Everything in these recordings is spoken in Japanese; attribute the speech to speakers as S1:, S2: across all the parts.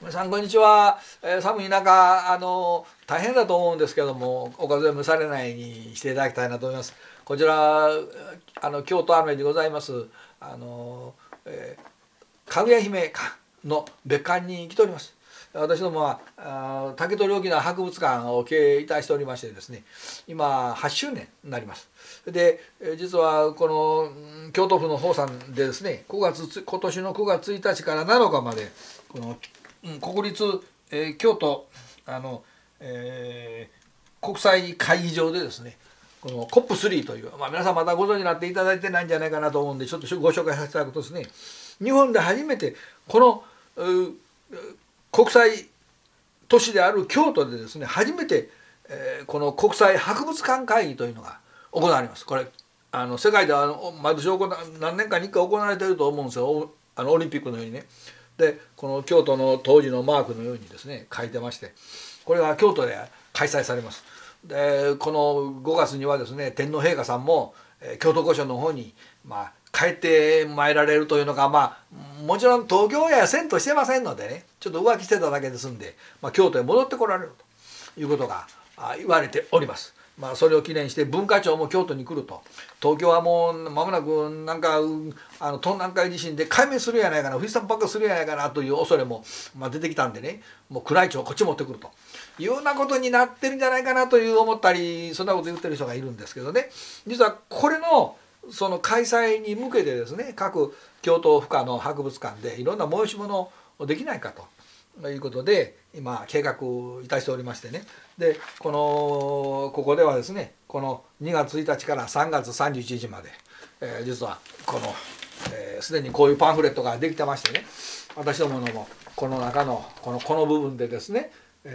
S1: 皆さんこんにちは、えー、寒い中あの大変だと思うんですけどもお風邪蒸されないにしていただきたいなと思います。こちらあの京都雨でございます。あの、えー、かぐや姫の別館に来ております。私どもはあ竹取沖縄博物館を経営いたしておりましてですね今8周年になります。で実はこの京都府の方さんでですね9月今年の9月1日から7日までこの国立、えー、京都あの、えー、国際会議場でですねこの COP3 という、まあ、皆さんまだご存知になっていただいてないんじゃないかなと思うんでちょっとご紹介させていただくとですね日本で初めてこの国際都市である京都でですね初めて、えー、この国際博物館会議というのが行われます。これあの世界では毎年何年かに1回行われてると思うんですよあのオリンピックのようにね。でこの京都の当時のマークのようにですね書いてましてこれは京都で開催されます。でこの5月にはですね天皇陛下さんも、え、京都御所の方に、まあ、帰ってまいられるというのがまあもちろん東京や遷都してませんのでねちょっと浮気してただけですんで、まあ、京都へ戻ってこられるということが言われております。まあ、それを記念して文化庁も京都に来ると。東京はもう間もなくなんかあの東南海地震で壊滅するやないかな富士山爆破するやないかなという恐れも、まあ、出てきたんでね。もう宮内庁こっち持ってくると。いうようなことになってるんじゃないかなという思ったりそんなこと言ってる人がいるんですけどね。実はこれのその開催に向けてですね各京都府下の博物館でいろんな催し物をできないかと。ということで今計画いたしておりましてね。でこのここではですねこの2月1日から3月31日まで、えー、実はこのすで、ー、にこういうパンフレットができてましてね。私どものもこの中のこのこの部分でですね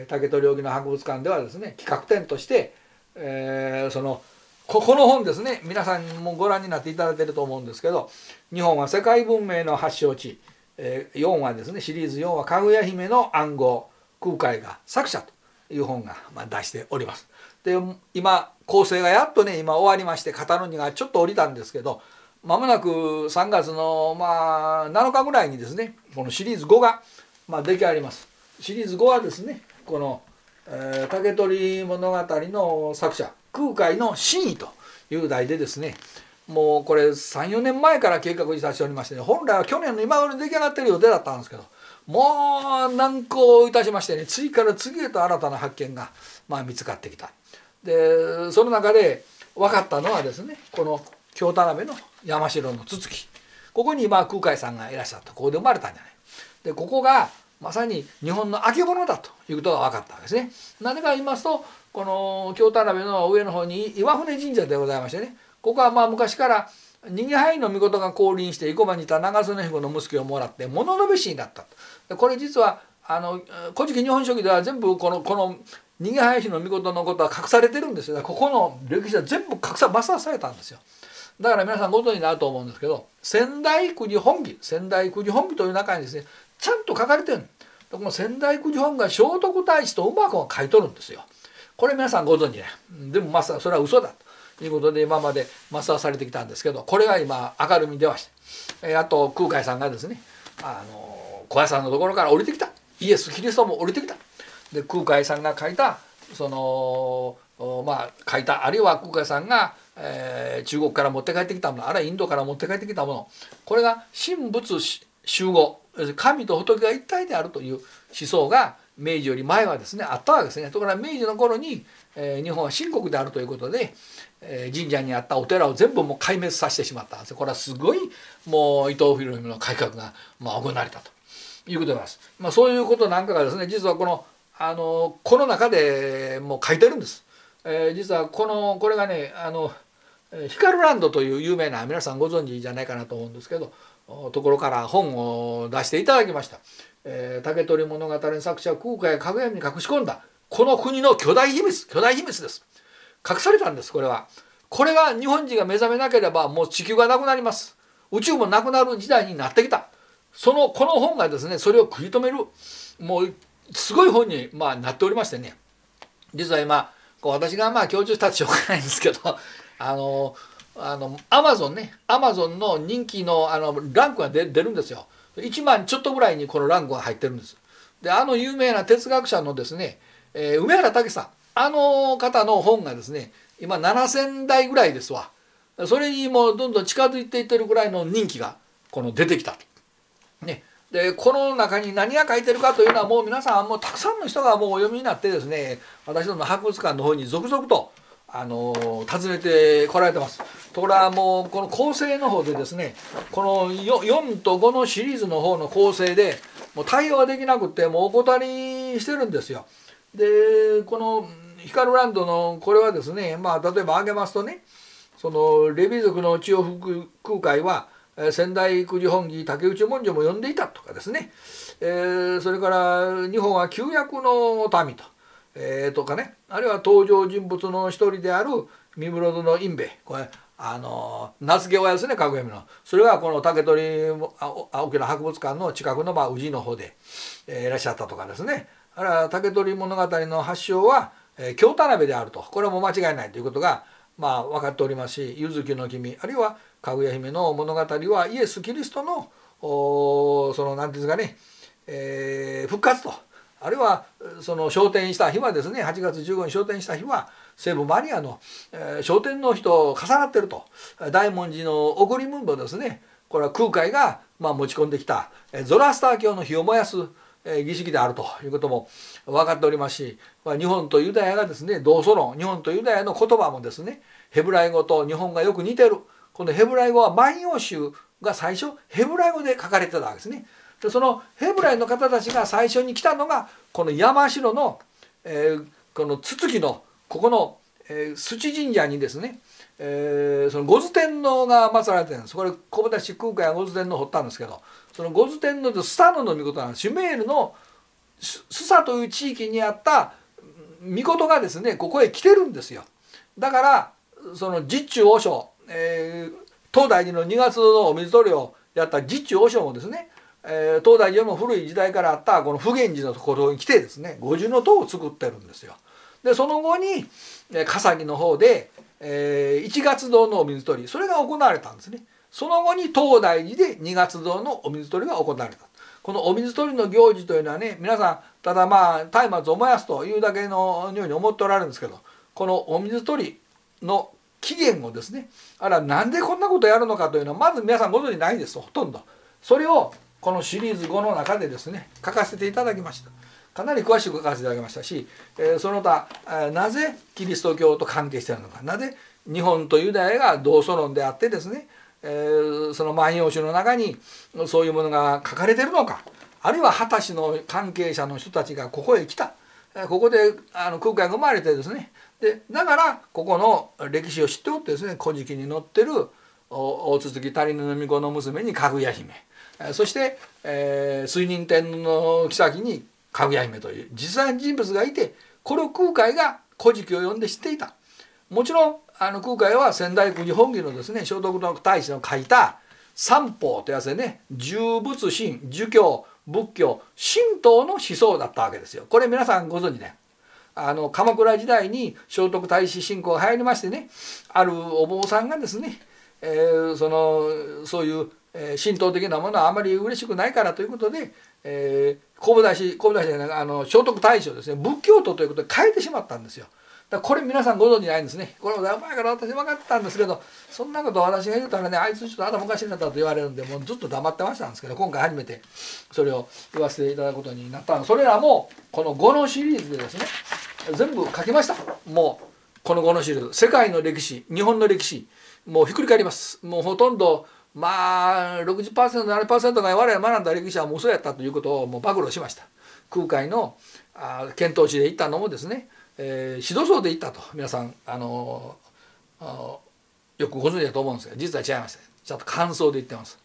S1: 竹取沖の博物館ではですね企画展として、えー、そのここの本ですね皆さんもご覧になっていただいてると思うんですけど「日本は世界文明の発祥地」えー、4話ですねシリーズ4話「かぐや姫の暗号空海が作者」という本が、まあ、出しております。で今構成がやっとね今終わりまして型の荷がちょっと降りたんですけどまもなく3月のまあ7日ぐらいにですねこのシリーズ5が、まあ、出来上がります。シリーズ5はですねこの、えー、竹取物語の作者空海の真意という題でですねもうこれ34年前から計画にさせておりまして、ね、本来は去年の今頃出来上がってる予定だったんですけどもう難航いたしましてね次から次へと新たな発見が、まあ、見つかってきた。でその中で分かったのはですねこの京田辺の山城の筒木ここに今空海さんがいらっしゃったここで生まれたんじゃない。でここがまさに日本のあけぼのだということが分かったわけですね。なぜか言いますとこの京田辺の上の方に岩船神社でございましてねここはまあ昔から逃げ灰の御事が降臨して生駒にいた長曽根彦の息子をもらって物のべしになった。これ実はあの「古事記日本書紀」では全部このこの逃げ灰の御事のことは隠されてるんですよ。ここの歴史は全部隠さ抹殺されたんですよ。だから皆さんご存知になると思うんですけど仙台国本義仙台国本義という中にですねちゃんと書かれてるこの仙台国本が聖徳太子と馬子が書いとるんですよ。これ皆さんご存知ね。でもまさそれは嘘だいうことで今まで抹殺されてきたんですけどこれが今明るみに出まして、えあと空海さんがですねあの小屋さんのところから降りてきた。イエス・キリストも降りてきた。で空海さんが書いたそのまあ書いたあるいは空海さんが、えー、中国から持って帰ってきたものあるいはインドから持って帰ってきたもの。これが神仏集合神と仏が一体であるという思想が明治より前はですねあったわけですね。ところが明治の頃に、えー、日本は新国であるということで、神社にあったお寺を全部もう壊滅させてしまったんですこれはすごいもう伊藤博文の改革が、ま、行われたということでございます。まあ、そういうことなんかがですね実はこのあのこの中でもう書いてるんです。えー、実はこのこれがねあのヒカルランドという有名な皆さんご存知じゃないかなと思うんですけどところから本を出していただきました。えー、竹取物語の作者空海かぐやに隠し込んだこの国の巨大秘密巨大秘密です隠されたんですこれは。これが日本人が目覚めなければもう地球がなくなります。宇宙もなくなる時代になってきた。そのこの本がですねそれを食い止めるもうすごい本に、まあ、なっておりましてね。実は今こう私がまあ強調したってしょうがないんですけど あのあのアマゾンね。アマゾンの人気のあのランクが出るんですよ。1万ちょっとぐらいにこのランクが入ってるんです。であの有名な哲学者のですね、えー、梅原武さん。あの方の本がですね今7,000台ぐらいですわそれにもうどんどん近づいていってるぐらいの人気がこの出てきた。ね、でこの中に何が書いてるかというのはもう皆さんもうたくさんの人がもうお読みになってですね私どもの博物館の方に続々とあの訪ねてこられてます。ところがもうこの構成の方でですねこの 4, 4と5のシリーズの方の構成でもう対応ができなくてもうお断りしてるんですよ。でこのヒカルランドのこれはですねまあ例えば挙げますとねそのレビ族の千代福空海は仙台九時本義竹内文書も呼んでいたとかですね、えー、それから日本は旧約の民と。えー、とかね。あるいは登場人物の一人である三室戸の隠兵衛。これあの名付け親ですねかぐやみの。それがこの竹取青木の博物館の近くのまあ宇治の方で、えー、いらっしゃったとかですね。あるいは竹取物語の発祥は、え、京田辺であるとこれはもう間違いないということがまあ分かっておりますし「柚月の君」あるいは「かぐや姫」の物語はイエス・キリストのその何ていうんですかね、えー、復活と。あるいはその昇天した日はですね8月15日に昇天した日は西部マリアの、えー、昇天の日と重なってると大文字の送りムンドですねこれは空海がまあ持ち込んできたゾラスター教の火を燃やす儀式であるということも分かっておりますし日本とユダヤがですね同祖論日本とユダヤの言葉もですねヘブライ語と日本がよく似てるこのヘブライ語は万葉集が最初ヘブライ語で書かれてたわけですね。でそのヘブライの方たちが最初に来たのがこの山城の、えー、この筒木のここの、えー、須知神社にですね、えー、その五頭天皇が祀られてるんですこれ小林空海が五頭天皇を掘ったんですけどその五頭天皇とスタの御事なんですシュメールのスサという地域にあった御事がですねここへ来てるんですよだからその実中和尚、えー、東大寺の2月のお水取りをやった実中和尚もですねえー、東大寺も古い時代からあったこの普賢寺のところに来てですね五重塔を作ってるんですよ。でその後に笠木の方で、えー、一月堂のお水取りそれが行われたんですね。その後に東大寺で二月堂のお水取りが行われた。このお水取りの行事というのはね皆さんただまあ松明を燃やすというだけのように思っておられるんですけどこのお水取りの起源をですねあらなんでこんなことやるのかというのはまず皆さんご存じないですほとんど。それをこのシリーズ5の中でですね書かせていただきましたかなり詳しく書かせていただきましたし、えー、その他、えー、なぜキリスト教と関係しているのかなぜ日本とユダヤが同祖論であってですね、えー、その万葉集の中にそういうものが書かれてるのかあるいは二十歳の関係者の人たちがここへ来た。ここであの空海が生まれてですね。でだからここの歴史を知っておってですね「古事記」に載ってる大筒木谷の巫女の娘にかぐや姫。そして、えー、水仁天の妃にかぐや姫という実在の人物がいてこれを空海が「古事記」を読んで知っていた。もちろんあの空海は仙台国本義のですね聖徳の大師の書いた三法というやつでね重仏神儒教仏教神道の思想だったわけですよこれ皆さんご存知ねあの鎌倉時代に聖徳太子信仰が流行りましてねあるお坊さんがですね、えー、そのそういうえー、神道的なものはあまり嬉しくないからということで、えー、神戸大師神戸大師じゃないあの聖徳太子をですね仏教徒ということで変えてしまったんですよ。だこれ皆さんご存じないんですね。これも前から私分かってたんですけどそんなこと私が言うたらねあいつちょっと頭おかしいなったと言われるんでもうずっと黙ってましたんですけど今回初めてそれを言わせていただくことになったそれらもこの5のシリーズでですね全部書きました。もうこの5のシリーズ。世界の歴史日本の歴史もうひっくり返ります。もうほとんどまあ 60%7% が我々学んだ歴史はもう嘘やったということをもう暴露しました。空海のあ遣唐使で行ったのもですね、えー、指導層で行ったと皆さん。あのあよくご存知だと思うんですが実は違いましたちゃんと感想で言ってます。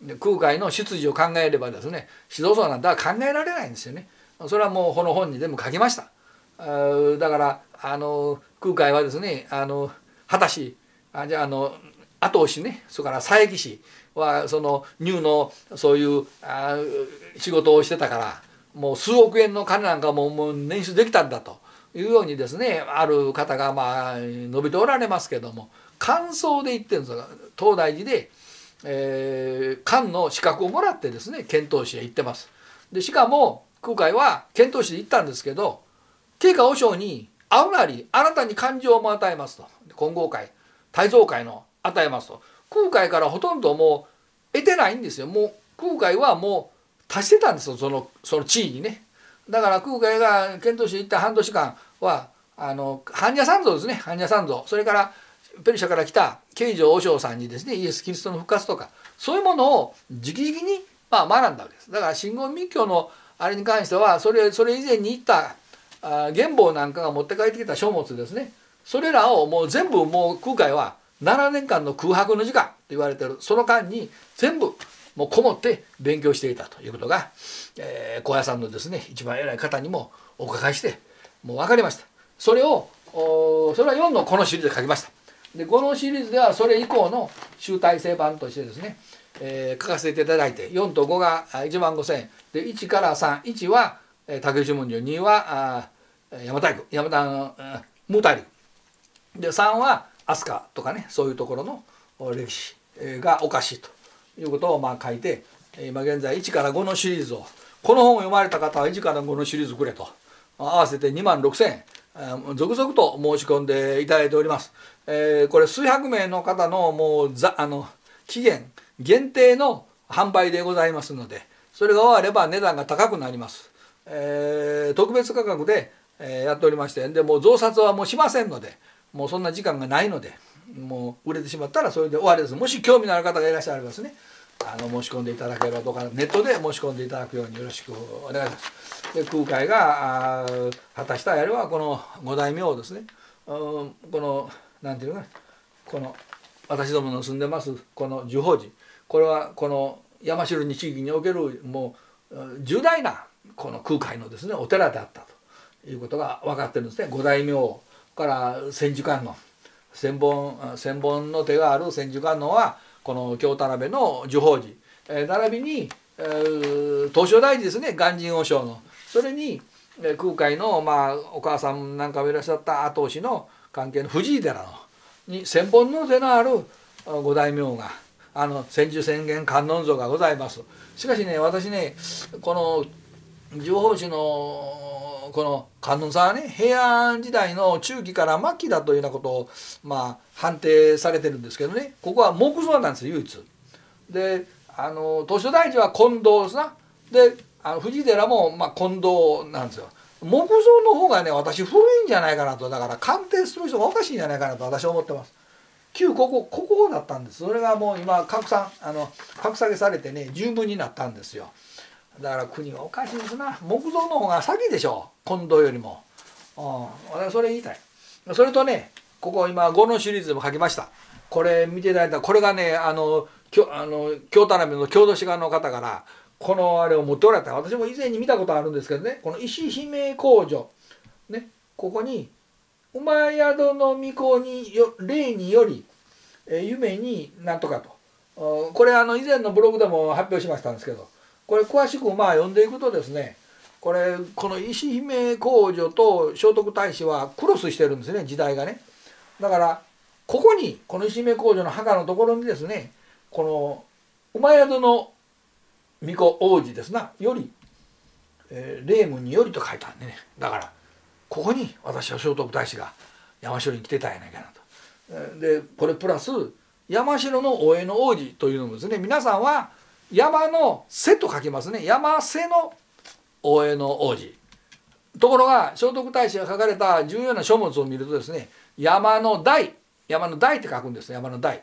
S1: で空海の出自を考えればですね指導層なんては考えられないんですよね。それはもうこの本に全部書きました。あだからあの空海はですねあの果たしあじゃああの後押しねそれから佐伯氏はその乳のそういうあ仕事をしてたからもう数億円の金なんかももう捻出できたんだと。いうようにですねある方がまあ述べておられますけども感想で言ってるんですが東大寺で、えー、官の資格をもらってですね遣唐使へ行ってます。でしかも空海は遣唐使で行ったんですけど慶華和尚に会うなりあなたに感情も与えますと。金剛会大蔵会の与えますと。空海からほとんどもう得てないんですよ。もう空海はもう達してたんですよ。そのその地位にね。だから空海が遣唐使行った半年間はあの般若三蔵ですね。般若三蔵。それからペルシャから来た慶城和尚さんにですねイエス・キリストの復活とかそういうものを直々にまあ学んだわけです。だから真言密教のあれに関してはそれそれ以前に言ったあ元宝なんかが持って帰ってきた書物ですね。それらをもう全部もう空海は7年間の空白の時間と言われてる。その間に全部もうこもって勉強していたということが、えー、高野山のですね一番偉い方にもお伺いしてもう分かりました。それをそれは4のこのシリーズで書きました。でこのシリーズではそれ以降の集大成版としてですね、えー、書かせていただいて4と5が1万5,000円。で1から31はえ竹内文書2はあ山田区。山田のムータリで3は飛鳥とかねそういうところの歴史がおかしいと。いうことをまあ書いて今現在1から5のシリーズをこの本を読まれた方は1から5のシリーズくれと合わせて2万6,000円続々と申し込んでいただいております。えー、これ数百名の方のもうざあの期限限定の販売でございますのでそれが終われば値段が高くなります。えー、特別価格で、えー、やっておりましてでも増刷はもうしませんのでもうそんな時間がないのでもう売れてしまったらそれで終わりです。もし興味のある方がいらっしゃいますねあの申し込んでいただければとかネットで申し込んでいただくようによろしくお願いします。で空海が果たしたやりはこの五大名ですね、このなんていうのかな。この私どもの住んでますこの樹宝寺。これはこの山城日域におけるもう重大なこの空海のですねお寺であったということが分かってるんですね。五大名から千手観音。千本千本の手がある千手観音はこの京田辺の樹宝寺、えー、並びに、えー、東照大寺ですね。鑑真和尚の。それに、えー、空海の、まあ、お母さんなんかもいらっしゃった後押しの関係の藤井寺の。に千本の手のある五大名があの千手千言観音像がございます。しかしね私ねこの情報誌のこの観音さんはね平安時代の中期から末期だというようなことをまあ判定されてるんですけどねここは木造なんです唯一。であの東大寺は金堂ですな。であの藤寺もまあ金堂なんですよ。木造の方がね私古いんじゃないかなとだから鑑定する人がおかしいんじゃないかなと私は思ってます。旧ここここだったんですそれがもう今拡散あの格下げされてね十分になったんですよ。だから国はおかしいですな。木造の方が先でしょ近藤よりも、うん、私それ言いたい。それとねここ今5のシリーズでも書きました。これ見ていただいた。これがねあのあの京田辺の郷土史家の方からこのあれを持っておられた。私も以前に見たことあるんですけどね。この石姫工場ね。ここに馬宿の巫女によ霊により、夢になんとかと。これあの以前のブログでも発表しましたんですけど。これ詳しくまあ読んでいくとですねこれこの石姫公女と聖徳太子はクロスしてるんですね時代がねだからここにこの石姫公女の墓のところにですねこの馬宿の巫女王子ですなより、えー、霊夢によりと書いてあるんでねだからここに私は聖徳太子が山城に来てたんやないかなと。でこれプラス山城の大江の王子というのもですね皆さんは山の瀬と書きますね。山瀬の大江の王子。ところが聖徳太子が書かれた重要な書物を見るとですね山の台。山の台って書くんです山の台。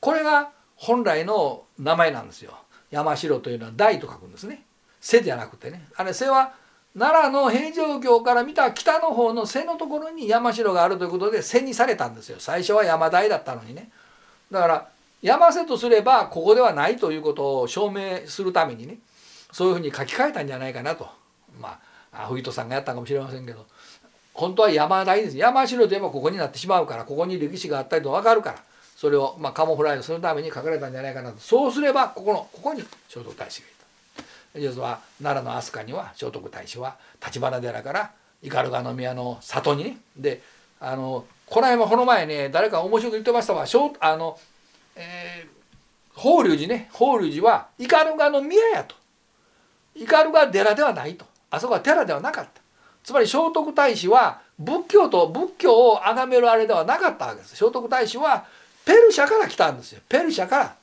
S1: これが本来の名前なんですよ。山城というのは台と書くんですね。瀬じゃなくてね。あれ瀬は奈良の平城京から見た北の方の瀬のところに山城があるということで瀬にされたんですよ。最初は山台だったのにね。だから山瀬とすればここではないということを証明するためにねそういうふうに書き換えたんじゃないかなと。まあ藤戸さんがやったかもしれませんけど。本当は山台です。山城といえばここになってしまうからここに歴史があったりと分かるからそれをまあカモフライズするために書かれたんじゃないかなと。そうすればここのここに聖徳太子がいた。実は奈良の飛鳥には聖徳太子は橘寺から斑鳩宮の里にね。であのこの辺はこの前ね誰か面白く言ってましたわ。あのえー、法隆寺ね。法隆寺は斑鳩の宮やと。斑鳩寺ではないと。あそこは寺ではなかった。つまり聖徳太子は仏教と仏教を崇めるあれではなかったわけです。聖徳太子はペルシャから来たんですよ。ペルシャから。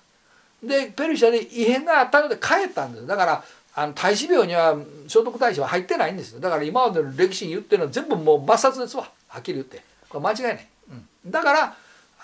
S1: でペルシャで異変があったので帰ったんです。だからあの太子廟には聖徳太子は入ってないんですよ。だから今までの歴史に言ってるのは全部もう抹殺ですわ。はっきり言って。これ間違いない、うん、だから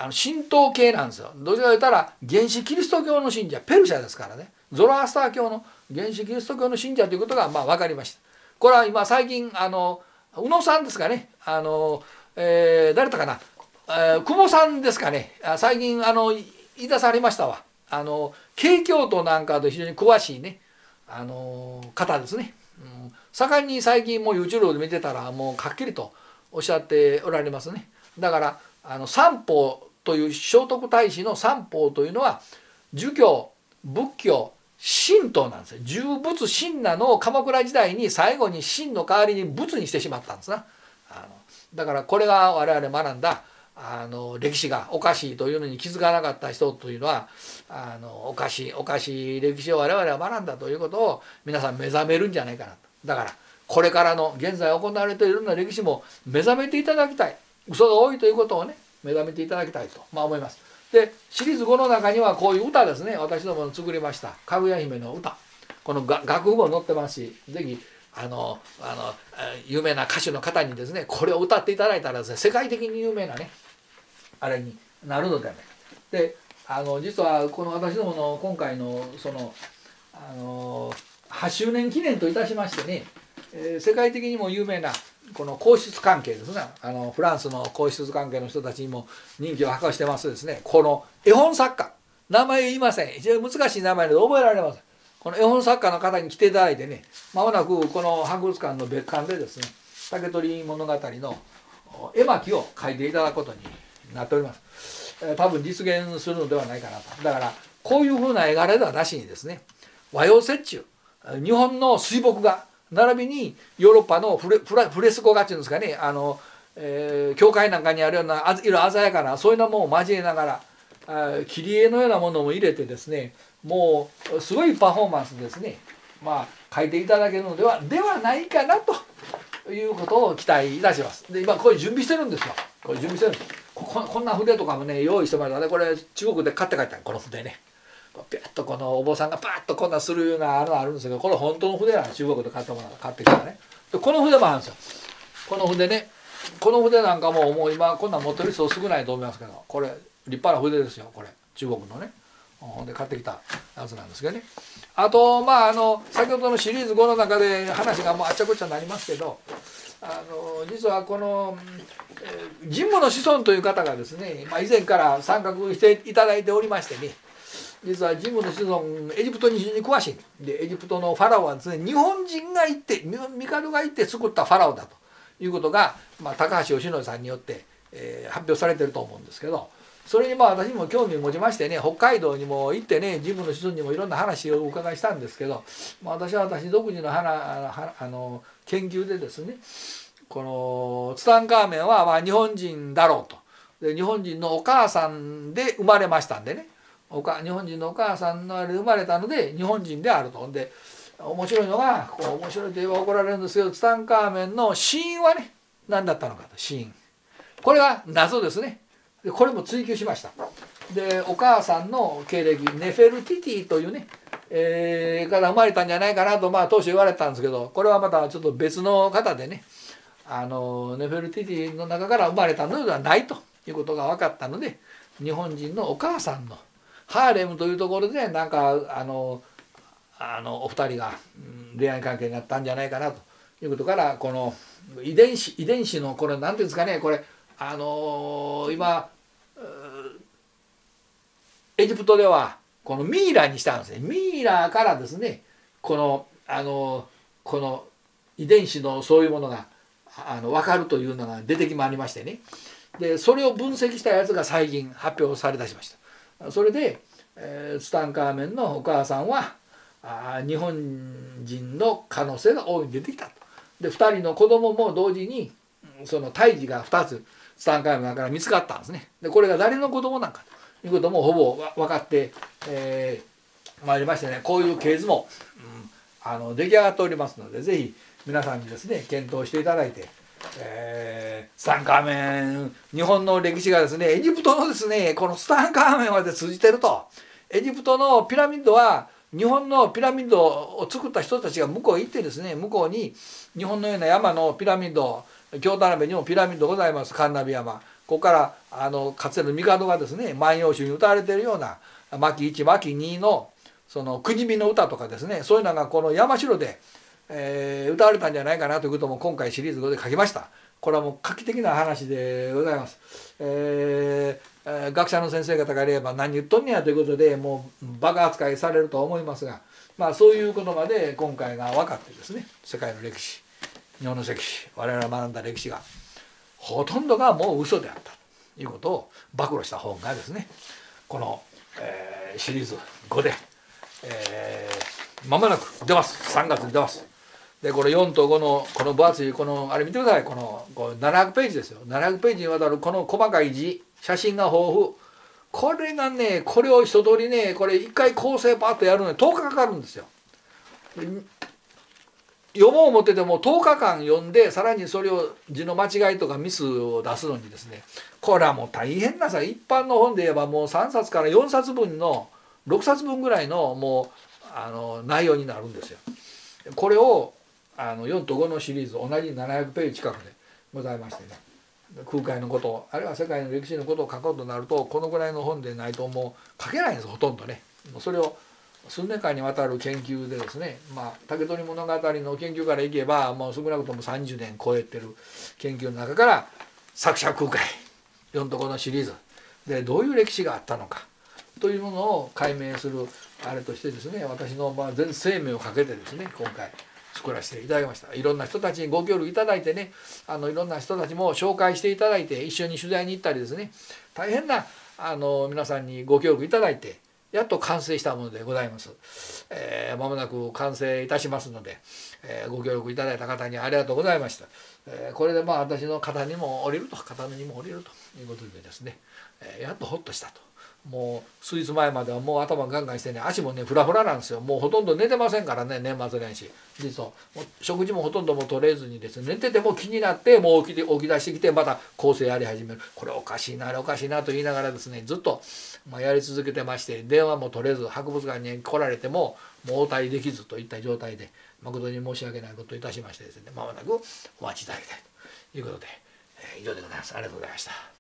S1: あの神道系なんですよ。どちらかと言ったら原始キリスト教の信者ペルシャですからね。ゾロアスター教の原始キリスト教の信者ということがまあ分かりました。これは今最近あの宇野さんですかね。あの、えー、誰だかな、えー、久保さんですかね。最近あの言い出されましたわ。あの景教徒なんかと非常に詳しいね。あの方ですね、うん、盛んに最近もう YouTube で見てたらもうはっきりとおっしゃっておられますね。だからあの三法という聖徳太子の三法というのは儒教仏教神道なんですよ重仏神なのを鎌倉時代に最後に神の代わりに仏にしてしまったんですな。あのだからこれが我々学んだあの歴史がおかしいというのに気づかなかった人というのはあのおかしいおかしい歴史を我々は学んだということを皆さん目覚めるんじゃないかなと。だからこれからの現在行われているような歴史も目覚めていただきたい。嘘が多いということをね目覚めていただきたいと、まあ、思います。でシリーズ5の中にはこういう歌ですね。私どもの作りました「かぐや姫の歌」この楽譜も載ってますし是非あのあの有名な歌手の方にですねこれを歌っていただいたらですね世界的に有名なねあれになるのではないか。であの実はこの私どもの今回のそのあの8周年記念といたしましてね、えー、世界的にも有名なこの皇室関係ですね。あのフランスの皇室関係の人たちにも人気を博してますですね。この絵本作家。名前言いません。非常に難しい名前で覚えられますこの絵本作家の方に来ていただいてね。まもなくこの博物館の別館でですね。竹取物語の絵巻を描いていただくことになっております、え多分実現するのではないかなと。だからこういうふうな絵柄ではなしにですね。和洋折衷。日本の水墨画。並びにヨーロッパのフレフレスコ画っていうんですかねあの、えー、教会なんかにあるような色鮮やかなそういうのも交えながらあ切り絵のようなものも入れてですねもうすごいパフォーマンスですねまあ書いていただけるのではではないかなということを期待いたします。で今これ準備してるんですよ。これ準備してるんですここんな筆とかもね用意してもらったねこれ中国で買って帰ったこの筆ね。ピュッとこのお坊さんがパッとこんなするようなあのあるんですけどこれ本当の筆なん中国で買ってもらった買ってきたね。でこの筆もあるんですよ。この筆ね。この筆なんかももう今こんなん持ってる人少ないと思いますけどこれ立派な筆ですよこれ。中国のね。ほんで買ってきたやつなんですけどね。あとまああの先ほどのシリーズ5の中で話がもうあっちゃこっちゃになりますけどあの実はこの、えー、神武の子孫という方がですね、まあ、以前から参画していただいておりましてね実はジムの子孫エジプトに非常に詳しい。でエジプトのファラオはですね日本人が行って帝が行って作ったファラオだということが、まあ、高橋義則さんによって、えー、発表されてると思うんですけど。それにまあ私も興味を持ちましてね北海道にも行ってねジムの子孫にもいろんな話をお伺いしたんですけど、まあ、私は私独自のあの研究でですねこのツタンカーメンはまあ日本人だろうと。で日本人のお母さんで生まれましたんでね。おか日本人のお母さんのあれ生まれたので日本人であると。ん。で面白いのがこう面白いと言えば怒られるんですけどツタンカーメンの死因はね何だったのかと死因これは謎ですね。でこれも追求しました。でお母さんの経歴ネフェルティティというね、えー、から生まれたんじゃないかなとまあ当初言われたんですけどこれはまたちょっと別の方でねあのネフェルティティの中から生まれたのではないということが分かったので日本人のお母さんのハーレムというところでなんかあのあのお二人が恋愛関係になったんじゃないかなということからこの遺伝子遺伝子のこれ何ていうんですかねこれあの今エジプトではこのミイラにしたんですねミイラからですねこのあのこの遺伝子のそういうものがあの分かるというのが出てきまりましてねでそれを分析したやつが最近発表されだしました。それで、えー、ツタンカーメンのお母さんはあ日本人の可能性が大いに出てきたと。で2人の子供も同時にその胎児が2つツタンカーメンから見つかったんですね。でこれが誰の子供なんかということもほぼ分かって、えー、まいりましてねこういう系図も、うん、あの出来上がっておりますので是非皆さんにですね検討していただいて、えー、ツタンカーメン日本の歴史がですねエジプトのですねこのツタンカーメンまで通じてると。エジプトのピラミッドは日本のピラミッドを作った人たちが向こうへ行ってですね向こうに日本のような山のピラミッド京田辺にもピラミッドございます神鍋山。ここからあのかつての帝がですね万葉集に歌われてるような牧1牧2のその国見の歌とかですねそういうのがこの山城で、えー、歌われたんじゃないかなということも今回シリーズ5で書きました。これはもう画期的な話でございます。えー、学者の先生方がいれば何言っとんねやということでもうバカ扱いされると思いますが、まあ、そういうことまで今回が分かってですね世界の歴史日本の歴史我々が学んだ歴史がほとんどがもう嘘であったということを暴露した本がですねこの、えー、シリーズ5で、えー、間もなく出ます3月に出ます。でこれ4と5のこの分厚いこのあれ見てくださいこのこ700ページですよ700ページにわたるこの細かい字写真が豊富これがねこれを一通りねこれ一回構成パッとやるのに10日かかるんですよ。読もう思ってても10日間読んでさらにそれを字の間違いとかミスを出すのにですねこれはもう大変なさ一般の本で言えばもう3冊から4冊分の6冊分ぐらいのもうあの内容になるんですよ。これをあの4と5のシリーズ同じ700ページ近くでございましてね空海のことあるいは世界の歴史のことを書こうとなるとこのぐらいの本でないともう書けないんですほとんどね。それを数年間にわたる研究でですね、まあ、竹取物語の研究からいけばもう少なくとも30年超えてる研究の中から作者空海4と5のシリーズでどういう歴史があったのかというものを解明するあれとしてですね私のまあ全生命をかけてですね今回作らせていただきましたいろんな人たちにご協力いただいてねあのいろんな人たちも紹介していただいて一緒に取材に行ったりですね大変なあの皆さんにご協力いただいてやっと完成したものでございます。えー、間もなく完成いたしますので、えー、ご協力いただいた方にありがとうございました。えー、これでまあ私の肩にも降りると肩にも降りるということでですね、え、やっとほっとしたと。もう数日前まではもう頭ガンガンしてね足もねフラフラなんですよ。もうほとんど寝てませんからね年末年始。実は。食事もほとんども取れずにですね寝てても気になってもう起き起き出してきてまた構成やり始める。これおかしいなあれおかしいなと言いながらですねずっと、まあ、やり続けてまして電話も取れず博物館に来られてももう応対できずといった状態で誠に申し訳ないことをいたしましてですねまもなくお待ちいただきたいということで、えー、以上でございます。ありがとうございました。